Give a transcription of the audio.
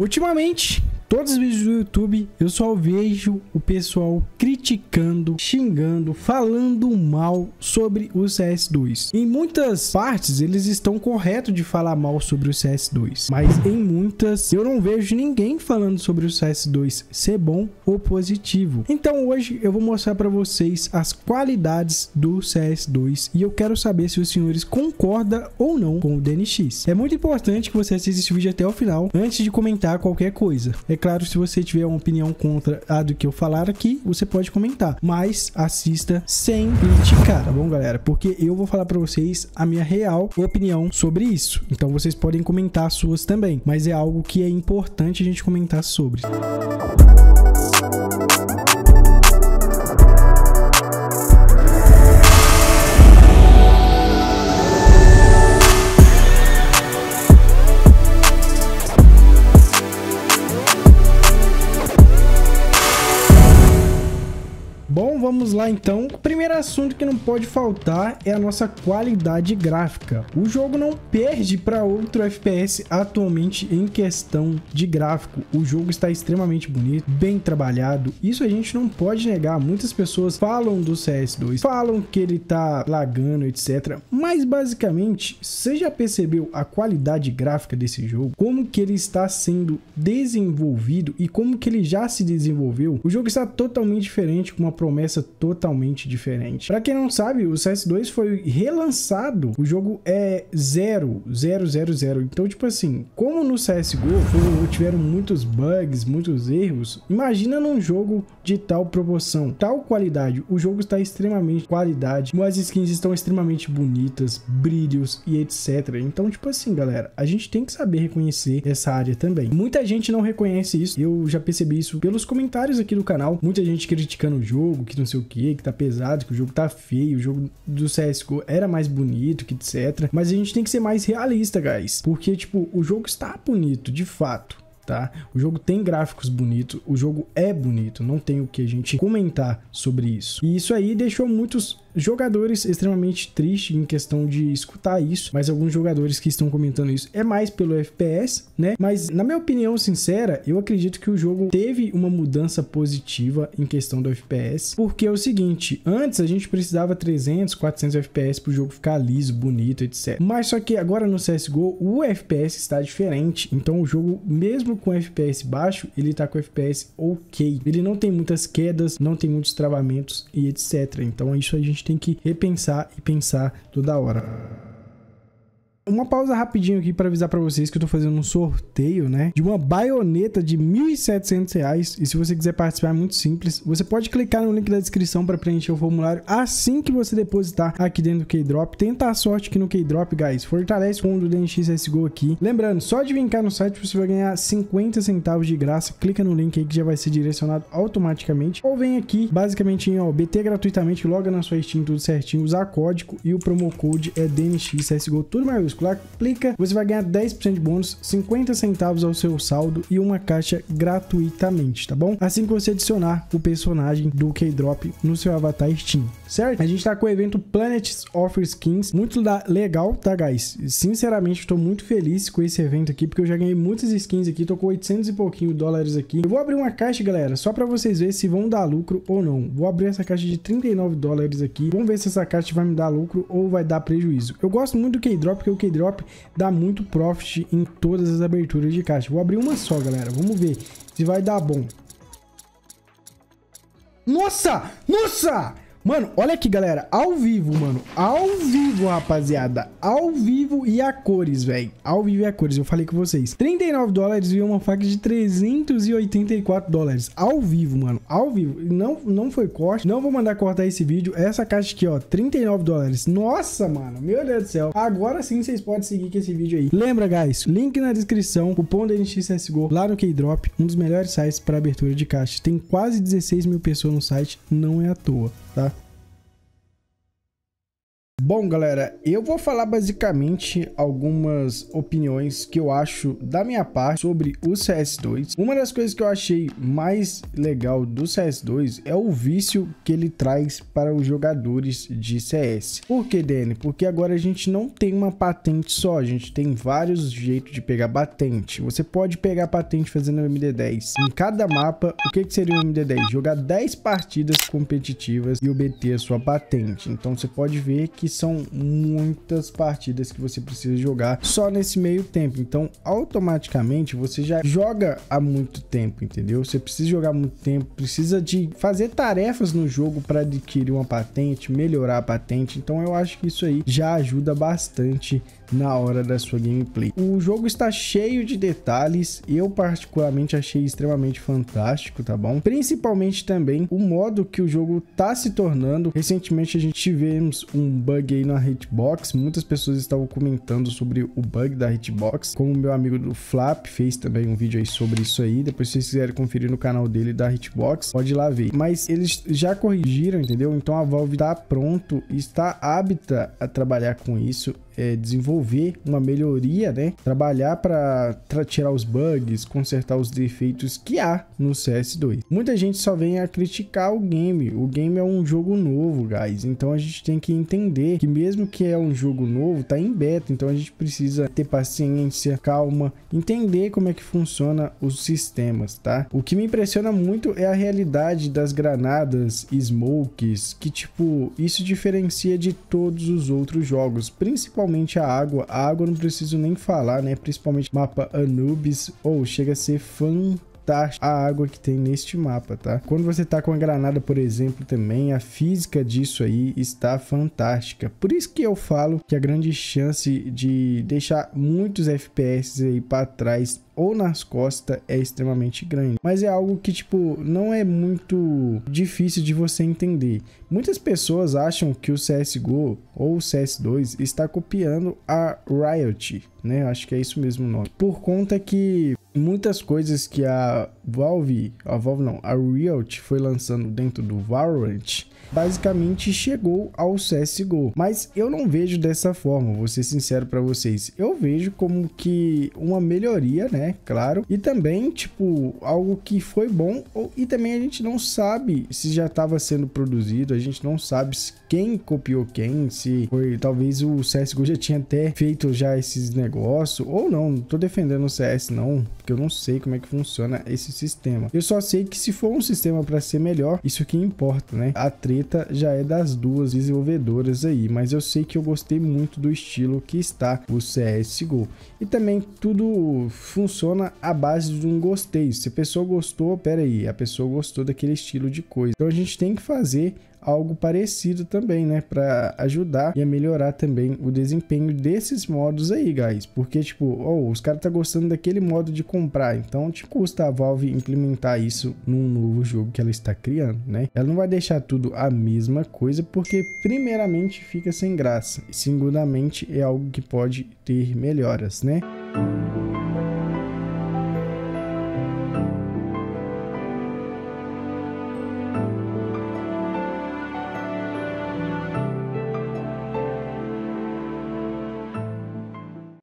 Ultimamente, todos os vídeos do YouTube eu só vejo o pessoal criticando, xingando, falando mal sobre o CS2. Em muitas partes eles estão corretos de falar mal sobre o CS2, mas em muitas eu não vejo ninguém falando sobre o CS2 ser bom ou positivo. Então hoje eu vou mostrar para vocês as qualidades do CS2 e eu quero saber se os senhores concordam ou não com o DNX. É muito importante que você assista esse vídeo até o final antes de comentar qualquer coisa. É claro, se você tiver uma opinião contra a do que eu falar aqui, você pode comentar, mas assista sem criticar, tá bom, galera? Porque eu vou falar para vocês a minha real opinião sobre isso. Então vocês podem comentar as suas também, mas é algo que é importante a gente comentar sobre. Bom, vamos lá então. O primeiro assunto que não pode faltar é a nossa qualidade gráfica. O jogo não perde para outro FPS atualmente em questão de gráfico. O jogo está extremamente bonito, bem trabalhado. Isso a gente não pode negar. Muitas pessoas falam do CS2, falam que ele tá lagando, etc. Mas basicamente, você já percebeu a qualidade gráfica desse jogo? Como que ele está sendo desenvolvido e como que ele já se desenvolveu? O jogo está totalmente diferente com uma promessa totalmente diferente. Para quem não sabe, o CS2 foi relançado. O jogo é 0, 0, 0, 0. Então, tipo assim, como no CSGO tiveram muitos bugs, muitos erros, imagina num jogo de tal proporção, tal qualidade. O jogo está extremamente qualidade, as skins estão extremamente bonitas, brilhos e etc. Então, tipo assim, galera, a gente tem que saber reconhecer essa área também. Muita gente não reconhece isso. Eu já percebi isso pelos comentários aqui do canal. Muita gente criticando o jogo, jogo, que não sei o que, que tá pesado, que o jogo tá feio, o jogo do CSGO era mais bonito, que etc. Mas a gente tem que ser mais realista, guys. Porque, tipo, o jogo está bonito, de fato. Tá? O jogo tem gráficos bonitos, o jogo é bonito, não tem o que a gente comentar sobre isso. E isso aí deixou muitos jogadores extremamente tristes em questão de escutar isso, mas alguns jogadores que estão comentando isso é mais pelo FPS, né? Mas na minha opinião sincera, eu acredito que o jogo teve uma mudança positiva em questão do FPS, porque é o seguinte, antes a gente precisava 300, 400 FPS para o jogo ficar liso, bonito, etc. Mas só que agora no CS:GO o FPS está diferente, então o jogo mesmo com FPS baixo, ele tá com FPS OK. Ele não tem muitas quedas, não tem muitos travamentos e etc. Então isso a gente gente tem que repensar e pensar toda hora. Uma pausa rapidinho aqui para avisar para vocês que eu tô fazendo um sorteio, né? De uma baioneta de R$ 1.700. E se você quiser participar, é muito simples. Você pode clicar no link da descrição para preencher o formulário assim que você depositar aqui dentro do Keydrop. Tenta a sorte aqui no Keydrop, guys. Fortalece o fundo do DNX CSGO aqui. Lembrando, só de vincar no site você vai ganhar 50 centavos de graça. Clica no link aí que já vai ser direcionado automaticamente. Ou vem aqui, basicamente em ó, BT gratuitamente, loga na sua Steam tudo certinho, usar código e o promo code é DNX CSGO, tudo maiúsculo clica, você vai ganhar 10% de bônus, 50 centavos ao seu saldo e uma caixa gratuitamente, tá bom? Assim que você adicionar o personagem do K-Drop no seu avatar Steam, certo? A gente tá com o evento Planets Offer Skins, muito legal, tá, guys? Sinceramente, estou muito feliz com esse evento aqui, porque eu já ganhei muitas skins aqui, tô com 800 e pouquinho dólares aqui. Eu vou abrir uma caixa, galera, só para vocês verem se vão dar lucro ou não. Vou abrir essa caixa de 39 dólares aqui, vamos ver se essa caixa vai me dar lucro ou vai dar prejuízo. Eu gosto muito do K-Drop, porque o K Drop dá muito profit em todas as aberturas de caixa. Vou abrir uma só, galera. Vamos ver se vai dar bom. Nossa! Nossa! Mano, olha aqui, galera. Ao vivo, mano. Ao vivo, rapaziada. Ao vivo e a cores, velho. Ao vivo e a cores. Eu falei com vocês. 39 dólares e uma faca de 384 dólares. Ao vivo, mano. Ao vivo. Não, não foi corte. Não vou mandar cortar esse vídeo. Essa caixa aqui, ó. 39 dólares. Nossa, mano. Meu Deus do céu. Agora sim vocês podem seguir com esse vídeo aí. Lembra, guys. Link na descrição. Cupom da NXSGO lá no Keydrop. Um dos melhores sites para abertura de caixa. Tem quase 16 mil pessoas no site. Não é à toa tá? Bom, galera, eu vou falar basicamente algumas opiniões que eu acho da minha parte sobre o CS2. Uma das coisas que eu achei mais legal do CS2 é o vício que ele traz para os jogadores de CS. Por que, Dani? Porque agora a gente não tem uma patente só, a gente tem vários jeitos de pegar patente. Você pode pegar patente fazendo MD10. Em cada mapa, o que, que seria o MD10? Jogar 10 partidas competitivas e obter a sua patente. Então você pode ver que são muitas partidas que você precisa jogar só nesse meio tempo. Então, automaticamente você já joga há muito tempo, entendeu? Você precisa jogar muito tempo, precisa de fazer tarefas no jogo para adquirir uma patente, melhorar a patente. Então, eu acho que isso aí já ajuda bastante na hora da sua gameplay. O jogo está cheio de detalhes, eu particularmente achei extremamente fantástico, tá bom? Principalmente também o modo que o jogo tá se tornando. Recentemente a gente tivemos um bug aí na hitbox, muitas pessoas estavam comentando sobre o bug da hitbox, como meu amigo do Flap fez também um vídeo aí sobre isso aí, depois se vocês quiserem conferir no canal dele da hitbox, pode ir lá ver. Mas eles já corrigiram, entendeu? Então a Valve está pronto, está hábita a trabalhar com isso é, desenvolver uma melhoria, né? Trabalhar para tirar os bugs, consertar os defeitos que há no CS2. Muita gente só vem a criticar o game. O game é um jogo novo, guys. Então a gente tem que entender que mesmo que é um jogo novo, tá em beta. Então a gente precisa ter paciência, calma, entender como é que funciona os sistemas, tá? O que me impressiona muito é a realidade das granadas, smokes, que tipo, isso diferencia de todos os outros jogos, principalmente principalmente a água. A água não preciso nem falar, né? Principalmente mapa Anubis. Ou oh, chega a ser fantástico a água que tem neste mapa, tá? Quando você tá com a granada, por exemplo, também, a física disso aí está fantástica. Por isso que eu falo que a grande chance de deixar muitos FPS aí para trás ou nas costas é extremamente grande. Mas é algo que, tipo, não é muito difícil de você entender. Muitas pessoas acham que o CSGO ou o CS2 está copiando a Riot, né? Acho que é isso mesmo o nome. Por conta que muitas coisas que a Valve, a Valve não, a Riot foi lançando dentro do Valorant basicamente chegou ao CSGO. Mas eu não vejo dessa forma, vou ser sincero para vocês. Eu vejo como que uma melhoria, né? Claro. E também, tipo, algo que foi bom. E também a gente não sabe se já estava sendo produzido, a gente não sabe quem copiou quem, se foi. Talvez o CSGO já tinha até feito já esses negócios. Ou não, não tô defendendo o CS, não, porque eu não sei como é que funciona esse sistema. Eu só sei que se for um sistema para ser melhor, isso que importa, né? A treta já é das duas desenvolvedoras aí, mas eu sei que eu gostei muito do estilo que está o CSGO. E também tudo funciona à base de um gostei. Se a pessoa gostou, pera aí, a pessoa gostou daquele estilo de coisa. Então a gente tem que fazer algo parecido também, né? Para ajudar e a melhorar também o desempenho desses modos aí, guys. Porque, tipo, oh, os caras tá gostando daquele modo de comprar. Então, tipo, custa a Valve implementar isso num novo jogo que ela está criando, né? Ela não vai deixar tudo a mesma coisa, porque primeiramente fica sem graça. E segundamente é algo que pode ter melhoras, né? Música